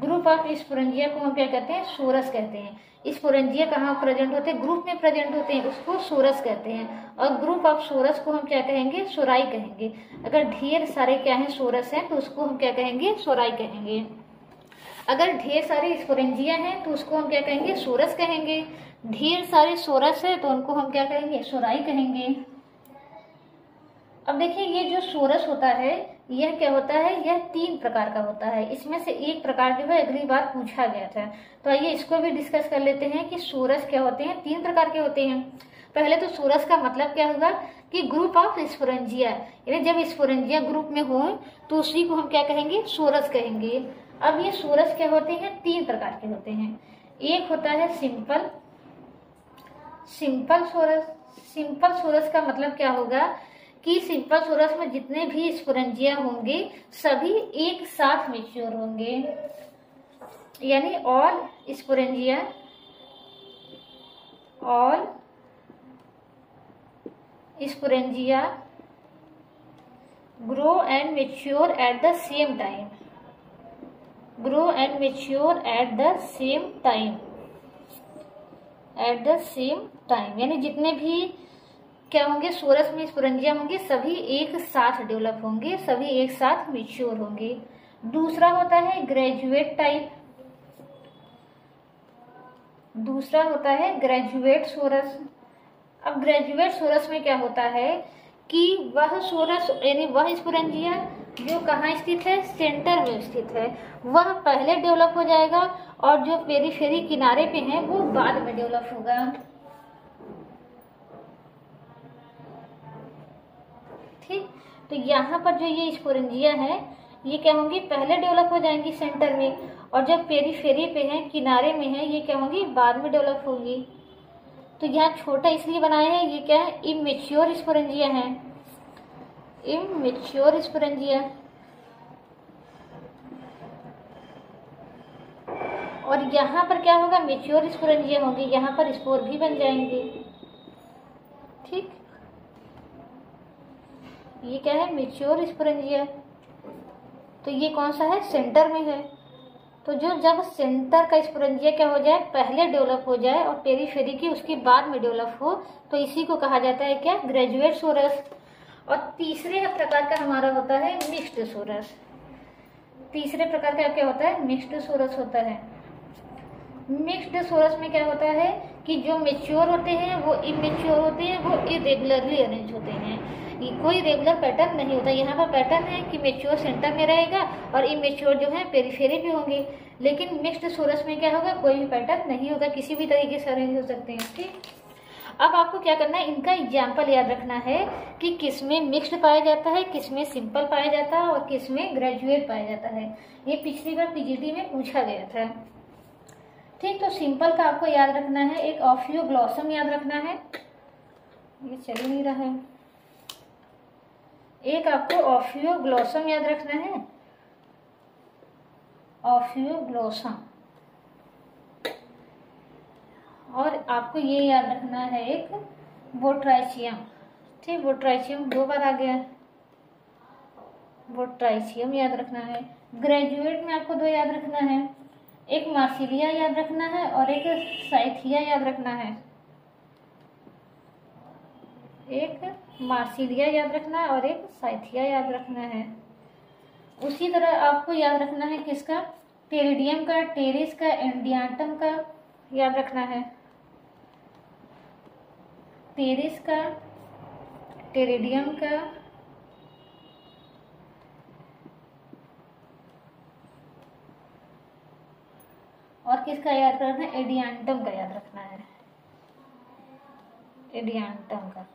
S1: ग्रुप ऑफ़ स्पोरेंजिया को हम क्या कहते हैं? सोरस कहते हैं। स्पोरेंजिया कहाँ प्रेजेंट होते हैं, ग्रुप में प्रेजेंट होते हैं, उसको सोरस कहते हैं। और ग्रुप ऑफ़ सोरस को हम क्या कहेंगे? सोराई कहेंगे। अगर ढेर सारे क्या है? सोरस हैं तो उसको हम क्या कहेंगे? सोराई कहेंगे। अगर ढेर सारे स्पोरेंजिया हैं तो उसको हम क्या कहेंगे? सोरस कहेंगे। ढेर सारे सोरस है तो उनको हम क्या कहेंगे? सोराई कहेंगे। अब देखिए, ये जो सोरस होता है यह क्या होता है? यह तीन प्रकार का होता है। इसमें से एक प्रकार जो है, अगली बार पूछा गया था। तो आइए इसको भी डिस्कस कर लेते हैं कि सूरज क्या होते हैं। तीन प्रकार के होते हैं। पहले तो सूरज का मतलब क्या होगा कि ग्रुप ऑफ़ स्पोरेंजिया यानी जब स्पोरेंजिया ग्रुप में हो तो उसी को हम क्या कहेंगे? सूरज कहेंगे। अब ये सूरज क्या होते हैं? तीन प्रकार के होते हैं। एक होता है simple simple sorus simple sorus का मतलब क्या होगा? कि सिंपल सोरस में जितने भी स्पुरंजिया होंगे, सभी एक साथ मेच्योर होंगे। यानी all sporangia all sporangia grow and mature at the same time grow and mature at the same time at the same time यानी जितने भी क्या होंगे? सोरस में स्पुरंजिया होंगे, सभी एक साथ डेवलप होंगे, सभी एक साथ मिच्योर होंगे। दूसरा होता है ग्रेजुएट टाइप दूसरा होता है ग्रेजुएट सोरस अब ग्रेजुएट सोरस में क्या होता है कि वह सोरस यानी वह स्पुरंजिया जो कहाँ स्थित है? सेंटर में स्थित है। वह पहले डेवलप हो जाएगा और जो पेरीफेरी किनारे पे है, वो बाद में डेवलप होगा। ठीक तो यहाँ पर जो ये स्पोरेंजिया है, ये क्या होंगी? पहले डेवलप हो जाएँगी सेंटर में और जब पेरीफेरी पे है, किनारे में है, ये क्या होंगी? बाद में डेवलप होगी। तो यहाँ छोटा इसलिए बनाया है, ये क्या है? इमेच्योर स्पोरेंजिया है। इमेच्योर स्पोरेंजिया और यहाँ पर क्या होगा? मेच्योर स्पोरेंजिया होंगी। यहाँ पर स्पोर भी बन जाएँगे। ठीक? ये क्या है? मेच्योर स्पोरेंजिया तो ये कौन सा है? सेंटर में है। तो जो जब सेंटर का स्पोरेंजिया क्या हो जाए? पहले डेवलप हो जाए और पेरीफेरी की उसके बाद में डेवलप हो तो इसी को कहा जाता है क्या? ग्रेजुएट सोरस और तीसरे प्रकार का हमारा होता है मिक्स्ड सोरस तीसरे प्रकार का क्या होता है? मिक्स्ड सोरस होता है। मिक्स्ड सोरस में क्या होता है कि जो मेच्योर होते हैं, वो इमेच्योर होते हैं, वो इरेगुलरली अरेंज होते हैं। कोई रेगुलर पैटर्न नहीं होता। यहाँ पर पैटर्न है कि मेच्योर सेंटर में रहेगा और इमेच्योर जो है पेरीफेरी भी होंगे। लेकिन मिक्स्ड सोरस में क्या होगा? कोई भी पैटर्न नहीं होगा किसी भी तरीके से अरेंज हो सकते हैं, ठीक? अब आपको क्या करना है? इनका एग्ज़ाम्पल याद रखना है कि किसमें मिक्स्ड पाया जाता है, किसमें सिंपल पाया जाता है और किसमें ग्रेजुएट पाया जाता है। ये पिछली बार पीजीटी में पूछा गया था। ठीक तो सिंपल का आपको याद रखना है। एक ऑफियो ग्लॉसम याद रखना है। ये चल नहीं रहा है। एक आपको ऑफियो ग्लोसम याद रखना है। Ophioglossum. और आपको ये याद रखना है एक बोट्राइचियम ठीक बोट्राइचियम दो बार आ गया। बोट्राइचियम याद रखना है। ग्रेजुएट में आपको दो याद रखना है। एक मार्सिलिया याद रखना है और एक साइथिया याद रखना है। एक मार्सिलिया याद रखना है और एक साइथिया याद रखना है। उसी तरह आपको याद रखना है किसका? टेरिडियम का, टेरिस का, एंडियांटम का याद रखना है। टेरिस का, टेरिडियम का, और किसका याद रखना है? एडियांटम का याद रखना है। एडियांटम का।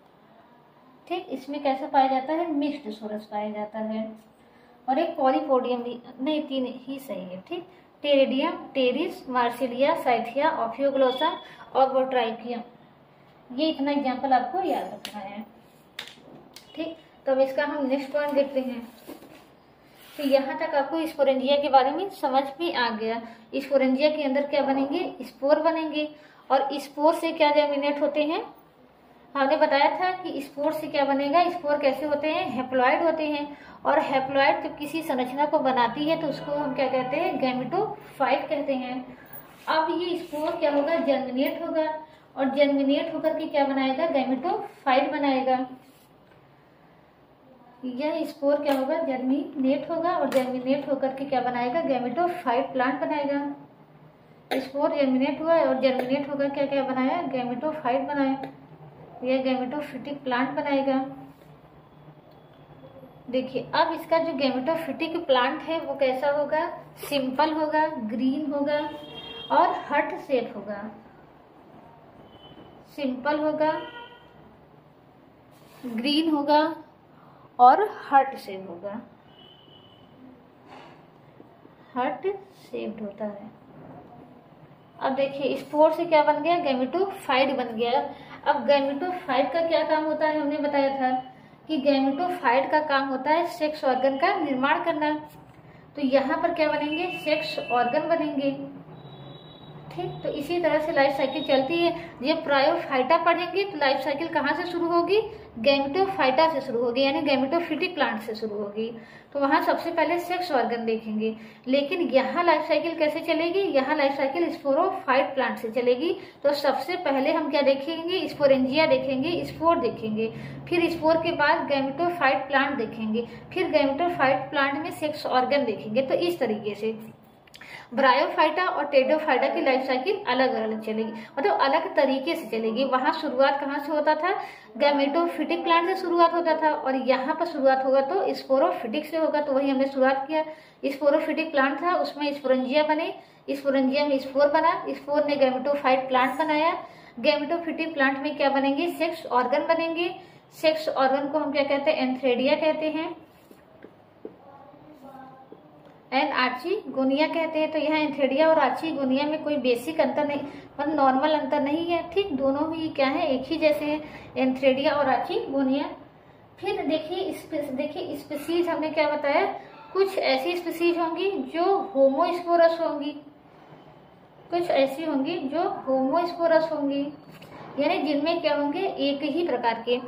S1: ठीक इसमें कैसा पाया जाता है? मिक्स्ड सोरस पाया जाता है। और एक पॉलीपोडियम भी, नहीं, तीन ही सही है, ठीक? Pteridium Pteris, Marsilea, Cyathea, Ophioglossum और बोट्राइकियम ये इतना एग्ज़ाम्पल आपको याद रखना है, ठीक? तो अब इसका हम नेक्स्ट पॉइंट देखते हैं। तो यहाँ तक आपको स्पोरेंजिया के बारे में समझ भी आ गया। स्पोरेंजिया के अंदर क्या बनेंगे? स्पोर बनेंगे। और स्पोर से क्या जर्मिनेट होते हैं? हमने बताया था कि स्पोर से क्या बनेगा? स्पोर कैसे होते हैं? हेप्लॉइड होते हैं। और हेप्लॉइड जब किसी संरचना को बनाती है तो उसको हम क्या कहते हैं? गैमिटोफाइट कहते हैं। अब ये स्पोर क्या होगा? जर्मिनेट होगा। और जर्मिनेट होकर के क्या बनाएगा? गैमिटोफाइट बनाएगा। यह स्पोर क्या होगा? जर्मिनेट होगा। और जर्मिनेट होकर के क्या बनाएगा? गैमिटोफाइट प्लांट बनाएगा। स्पोर जर्मिनेट हुआ और जर्मिनेट होकर क्या क्या बनाया? गैमिटोफाइट बनाया। यह गैमेटोफिटिक प्लांट बनाएगा। देखिए, अब इसका जो गेमेटोफिटिक प्लांट है, वो कैसा होगा? सिंपल होगा ग्रीन होगा और हट सेप होगा। सिंपल होगा ग्रीन होगा और हट सेप होगा। हट सेप्ड होता है। अब देखिए स्पोर से क्या बन गया? गैमेटोफाइड बन गया। अब गैमिटोफाइट का क्या काम होता है? हमने बताया था कि गैमिटोफाइट का काम होता है सेक्स ऑर्गन का निर्माण करना। तो यहाँ पर क्या बनेंगे? सेक्स ऑर्गन बनेंगे। ठीक तो इसी तरह से लाइफ साइकिल चलती है। जब प्रायोफाइटा पढ़ेंगे तो लाइफ साइकिल कहाँ से शुरू होगी? गैमिटोफाइटा से शुरू होगी, यानी गैमिटोफिटिक प्लांट से शुरू होगी। तो वहाँ सबसे पहले सेक्स ऑर्गन देखेंगे। लेकिन यहाँ लाइफ साइकिल कैसे चलेगी? यहाँ लाइफ साइकिल स्पोरोफाइट प्लांट से चलेगी। तो सबसे पहले हम क्या देखेंगे? स्पोरेंजिया देखेंगे स्पोर देखेंगे। फिर स्पोर के बाद गैमिटोफाइट प्लांट देखेंगे। फिर गैमिटोफाइट प्लांट में सेक्स ऑर्गन देखेंगे। तो इस तरीके से। ब्रायोफाइटा और टेडोफाइटा की लाइफ साइकिल अलग अलग चलेगी। मतलब अलग तरीके से चलेगी। वहाँ शुरुआत कहाँ से होता था? गैमेटोफिटिक प्लांट से शुरुआत होता था और यहाँ पर शुरुआत होगा तो स्पोरोफिटिक से होगा तो वही हमने शुरुआत किया। स्पोरोफिटिक प्लांट था, उसमें स्पोरेंजिया बने स्पोरेंजिया में स्पोर बना स्पोर ने गैमेटोफाइट प्लांट बनाया। गैमेटोफिटिक प्लांट में क्या बनेंगे? सेक्स ऑर्गन बनेंगे। सेक्स ऑर्गन को हम क्या कहते हैं? एंथ्रेडिया कहते हैं। एंड आर्ची गोनिया कहते हैं तो यहाँ एंथेडिया और आर्ची गोनिया में कोई बेसिक अंतर नहीं मतलब नॉर्मल अंतर नहीं है, ठीक? दोनों ही क्या है, एक ही जैसे हैं, एंथ्रेडिया और आर्ची गोनिया। फिर देखिए देखिए, स्पीसीज हमने क्या बताया, कुछ ऐसी स्पीसीज होंगी जो होमोस्पोरस होंगी। कुछ ऐसी होंगी जो होमोस्पोरस होंगी, यानी जिनमें क्या होंगे, एक ही प्रकार के,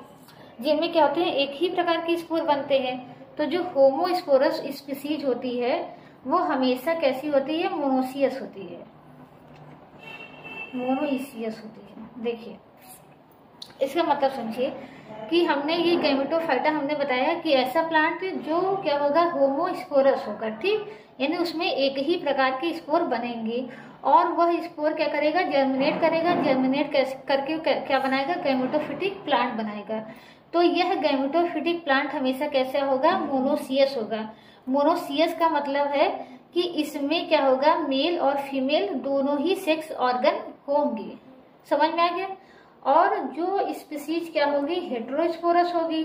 S1: जिनमें क्या होते हैं, एक ही प्रकार के स्पोर बनते हैं। तो जो होमोस्पोरस स्पीसीज होती है, वो हमेशा कैसी होती है? मोनोसियस होती है। मोनोइसियस होती है। देखिए, इसका मतलब समझिए कि हमने ये गैमेटोफाइटा हमने बताया कि ऐसा प्लांट जो क्या होगा? होमोस्पोरस होगा, ठीक? यानी उसमें एक ही प्रकार के स्पोर बनेंगे। और वह स्पोर क्या करेगा? जर्मिनेट करेगा। जर्मिनेट करके क्या बनाएगा? गैमेटोफिटिक प्लांट बनाएगा। तो यह गैमेटोफिटिक प्लांट हमेशा कैसे होगा? मोनोसियस होगा। मोनोसियस का मतलब है कि इसमें क्या होगा? मेल और फीमेल दोनों ही सेक्स ऑर्गन होंगे। समझ में आ गया? और जो स्पीसीज क्या होगी? हेट्रोस्पोरस होगी।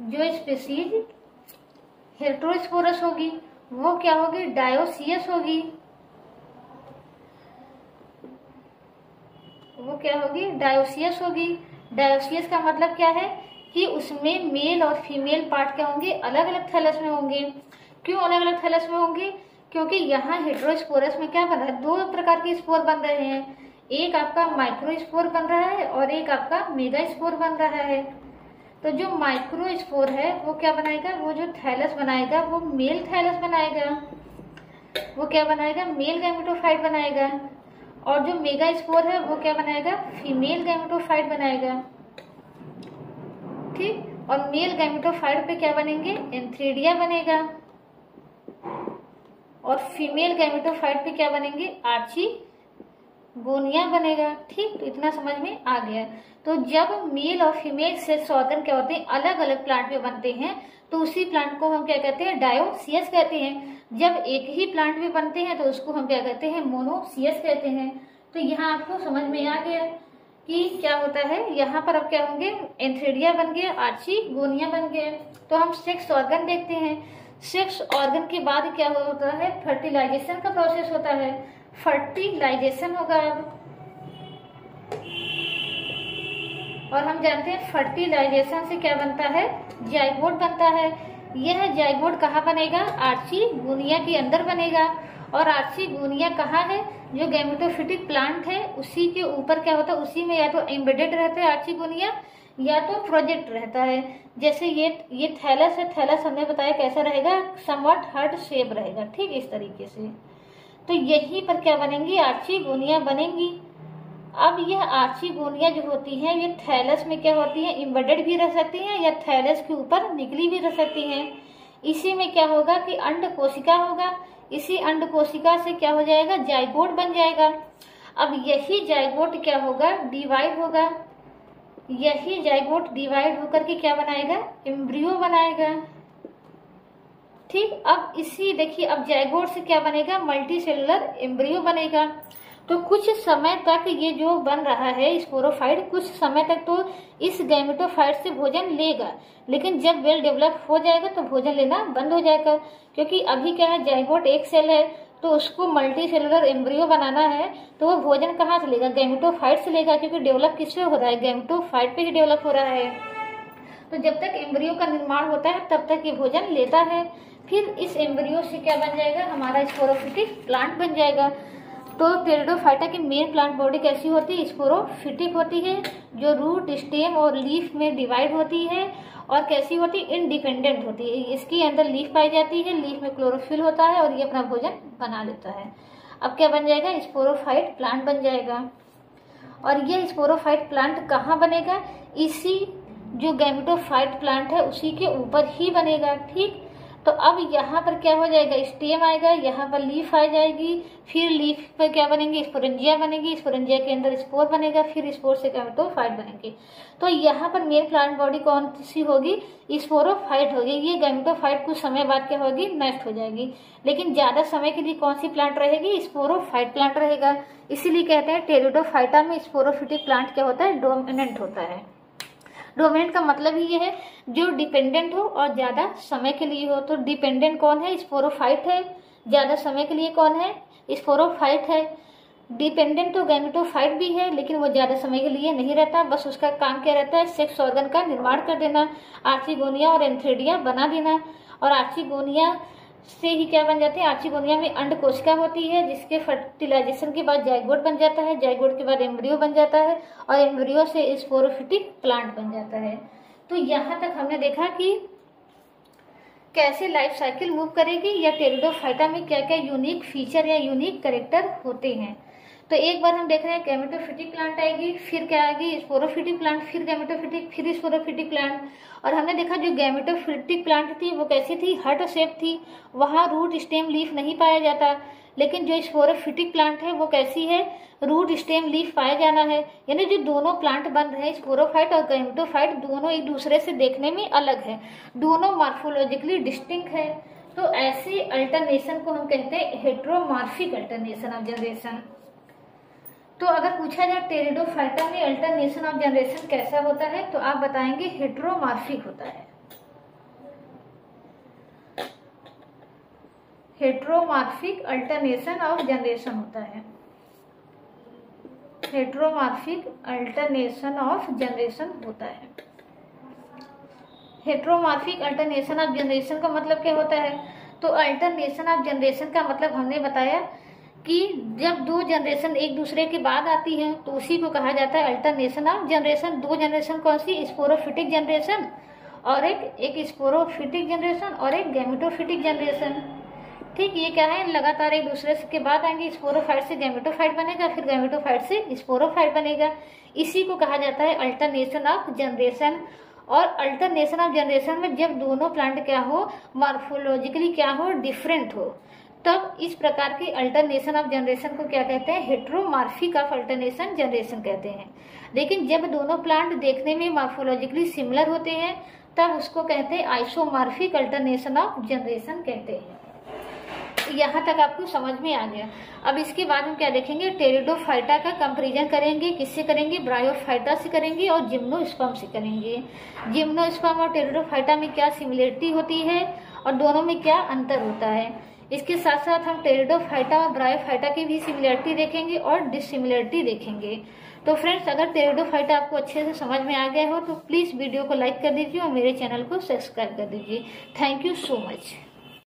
S1: जो स्पीसीज हेट्रोस्पोरस होगी, वो क्या होगी? डायोसियस होगी। वो क्या होगी? डायोसियस होगी। डायोसियस का मतलब क्या है? कि उसमें मेल और फीमेल पार्ट क्या होंगे? अलग अलग थैलस में होंगे। क्यों अलग अलग थैलस में होंगे? क्योंकि यहाँ हेड्रोस्पोरस में क्या बन रहा है? दो प्रकार के स्पोर बन रहे हैं। एक आपका माइक्रो स्पोर बन रहा है और एक आपका मेगा स्पोर बन रहा है। तो जो माइक्रो स्पोर है, वो क्या बनाएगा? वो जो थैलस बनाएगा, वो मेल थैलस बनाएगा। वो क्या बनाएगा? मेल गैमेटोफाइट बनाएगा। और जो मेगा स्पोर है, वो क्या बनाएगा? फीमेल गैमेटोफाइट बनाएगा। ठीक? और मेल गैमेटोफाइट पे क्या बनेंगे? एंथ्रीडिया बनेगा। और फीमेल गैमेटोफाइट पे क्या बनेंगे? आर्ची गोनिया बनेगा। ठीक? तो इतना समझ में आ गया। तो जब मेल और फीमेल सेक्स ऑर्गन क्या होते हैं? अलग अलग प्लांट में बनते हैं तो उसी प्लांट को हम क्या कहते हैं? डायोसियस कहते हैं। जब एक ही प्लांट में बनते हैं तो उसको हम क्या कहते हैं? मोनोसियस कहते हैं। तो यहाँ आपको समझ में आ गया कि क्या होता है। यहाँ पर अब क्या होंगे? एंथ्रेडिया बन गया आर्ची गोनिया बन गया। तो हम सेक्स ऑर्गन देखते हैं। सेक्स ऑर्गन के बाद क्या होता है? फर्टिलाइजेशन का प्रोसेस होता है। फर्टिलाइजेशन होगा। अब और हम जानते हैं फर्टिलाइजेशन से क्या बनता है? जाइगोट बनता है। यह जाइगोट कहाँ बनेगा? आर्ची गुनिया के अंदर बनेगा। और आर्ची गुनिया कहाँ है? जो गैमेटोफिटिक प्लांट है, उसी के ऊपर क्या होता है? उसी में या तो एम्बेडेड रहता है आर्ची गुनिया, या तो प्रोजेक्ट रहता है। जैसे ये ये थैलस है थैलस हमने बताया कैसा रहेगा? समवट हर्ट शेप रहेगा। ठीक इस तरीके से। तो यहीं पर क्या बनेंगी? आर्ची गोनिया बनेंगी। अब यह गोनिया जो होती हैं, ये थैलस में क्या होती है? इम्बेडेड भी रह सकती हैं या थैलस के ऊपर निकली भी रह सकती हैं? इसी में क्या होगा कि अंड कोशिका होगा। इसी अंड कोशिका से क्या हो जाएगा? जायगोट बन जाएगा। अब यही जायगोट क्या होगा? डिवाइड होगा। यही जायगोट डिवाइड होकर के क्या बनाएगा? एम्ब्रियो बनाएगा। ठीक? अब इसी, देखिए, अब जाइगोट से क्या बनेगा? मल्टी सेलुलर एम्ब्रियो बनेगा। तो कुछ समय तक ये जो बन रहा है स्पोरोफाइट कुछ समय तक तो इस गैमेटोफाइट से भोजन लेगा। लेकिन जब वेल डेवलप हो जाएगा तो भोजन लेना बंद हो जाएगा। क्योंकि अभी क्या है जाइगोट एक सेल है तो उसको मल्टी सेलुलर एम्ब्रियो बनाना है तो वो भोजन कहाँ से लेगा? गैमेटोफाइट से लेगा, क्योंकि डेवलप किससे हो रहा है? गैमेटोफाइट पे ही डेवलप हो रहा है। तो जब तक एम्ब्रियो का निर्माण होता है, तब तक ये भोजन लेता है। फिर इस एम्ब्रियो से क्या बन जाएगा? हमारा स्पोरोफिटिक प्लांट बन जाएगा। तो टेरिडोफाइटा की मेन प्लांट बॉडी कैसी होती है? स्पोरोफिटिक होती है, जो रूट स्टेम और लीफ में डिवाइड होती है और कैसी होती है? इनडिपेंडेंट होती है। इसके अंदर लीफ पाई जाती है लीफ में क्लोरोफिल होता है और ये अपना भोजन बना लेता है। अब क्या बन जाएगा? स्पोरोफाइट प्लांट बन जाएगा। और ये स्पोरोफाइट प्लांट कहाँ बनेगा? इसी जो गैमिटोफाइट प्लांट है, उसी के ऊपर ही बनेगा, ठीक? तो अब यहाँ पर क्या हो जाएगा? स्टेम आएगा, यहाँ पर लीफ आ जाएगी, फिर लीफ पर क्या बनेंगे? स्पोरेंजिया बनेगी स्पोरेंजिया के अंदर स्पोर बनेगा, फिर स्पोर से गैमेटोफाइट बनेंगे। तो यहाँ पर मेन प्लांट बॉडी कौन सी होगी? स्पोरोफाइट होगी। ये गैमेटोफाइट कुछ समय बाद क्या होगी? नष्ट हो जाएगी। लेकिन ज़्यादा समय के लिए कौन सी प्लांट रहेगी? स्पोरोफाइट प्लांट रहेगा। इसीलिए कहते हैं टेरिडोफाइटा में स्पोरोफिटिक प्लांट क्या होता है? डोमिनेंट होता है। डोमिनेंट का मतलब ही ये है, जो डिपेंडेंट हो और ज़्यादा समय के लिए हो। तो डिपेंडेंट कौन है? स्पोरोफाइट है। ज़्यादा समय के लिए कौन है? स्पोरोफाइट है। डिपेंडेंट तो गैमेटोफाइट भी है, लेकिन वो ज़्यादा समय के लिए नहीं रहता। बस उसका काम क्या रहता है? सेक्स ऑर्गन का निर्माण कर देना, आर्चिगोनिया और एंथ्रेडिया बना देना। और आर्चिगोनिया से ही क्या बन जाते हैं? आर्चिगोनिया में अंड कोशिका होती है, जिसके फर्टिलाइजेशन के बाद जैगोड बन जाता है। जैगोड के बाद एम्ब्रियो बन जाता है और एम्ब्रियो से स्पोरोफिटिक प्लांट बन जाता है। तो यहाँ तक हमने देखा कि कैसे लाइफ साइकिल मूव करेगी या टेरिडोफाइटा में क्या क्या यूनिक फीचर या यूनिक करेक्टर होते हैं। तो एक बार हम देख रहे हैं गैमेटोफिटिक प्लांट आएगी, फिर क्या आएगी? स्पोरोफिटिक प्लांट फिर गैमेटोफिटिक फिर स्पोरोफिटिक प्लांट और हमने देखा जो गैमेटोफिटिक प्लांट थी, वो कैसी थी? हर्ट शेप थी। वहाँ रूट स्टेम लीफ नहीं पाया जाता। लेकिन जो स्पोरोफिटिक प्लांट है, वो कैसी है? रूट स्टेम लीफ पाया जाना है। यानी जो दोनों प्लांट बन रहे हैं स्पोरोफाइट और गैमेटोफाइट दोनों एक दूसरे से देखने में अलग है। दोनों मार्फोलॉजिकली डिस्टिंक्ट है। तो ऐसे अल्टरनेशन को हम कहते हैं हेट्रोमार्फिक अल्टरनेशन ऑफ़ जनरेशन तो अगर पूछा जाए टेरिडोफाइटा में अल्टरनेशन ऑफ़ जनरेशन कैसा होता है तो आप बताएँगे हेट्रोमार्फिक होता है। हेट्रोमार्फिक अल्टरनेशन ऑफ़ जनरेशन होता है। हेट्रोमार्फिक अल्टरनेशन ऑफ़ जनरेशन होता है। हेट्रोमार्फिक अल्टरनेशन ऑफ़ जनरेशन का मतलब क्या होता है? तो अल्टरनेशन ऑफ़ जनरेशन का मतलब हमने बताया कि जब दो जनरेशन एक दूसरे के बाद आती है तो उसी को कहा जाता है अल्टरनेशन ऑफ़ जनरेशन दो जनरेशन कौन सी? स्पोरोफिटिक जनरेशन और एक एक स्पोरोफिटिक जनरेशन और एक गैमेटोफिटिक जनरेशन ठीक, ये क्या है? लगातार एक दूसरे के बाद आएँगे स्पोरोफाइट से गैमेटोफाइट बनेगा, फिर गैमेटोफाइट से स्पोरोफाइट बनेगा। इसी को कहा जाता है अल्टरनेशन ऑफ़ जनरेशन और अल्टरनेशन ऑफ़ जनरेशन में जब दोनों प्लांट क्या हो? मार्फोलॉजिकली क्या हो? डिफरेंट हो। तब इस प्रकार की अल्टरनेशन ऑफ़ जनरेशन को क्या कहते हैं? हेट्रोमार्फिक ऑफ़ अल्टरनेशन जनरेशन कहते हैं। लेकिन जब दोनों प्लांट देखने में मार्फोलॉजिकली सिमिलर होते हैं, तब उसको कहते हैं आइसोमार्फिक अल्टरनेशन ऑफ़ जनरेशन कहते हैं। यहाँ तक आपको समझ में आ गया। अब इसके बाद हम क्या देखेंगे? टेरिडोफाइटा का कंपेरिजन करेंगे, किससे करेंगे? ब्रायोफाइटा से करेंगे और जिम्नोस्पम से करेंगे। जिम्नोस्पम और टेरिडोफाइटा में क्या सिमिलरिटी होती है और दोनों में क्या अंतर होता है? इसके साथ साथ हम टेरिडोफाइटा और ब्रायोफाइटा की भी सिमिलरिटी देखेंगे और डिसिमिलरिटी देखेंगे। तो फ्रेंड्स अगर टेरिडोफाइटा आपको अच्छे से समझ में आ गया हो तो प्लीज़ वीडियो को लाइक कर दीजिए और मेरे चैनल को सब्सक्राइब कर दीजिए। Thank you so much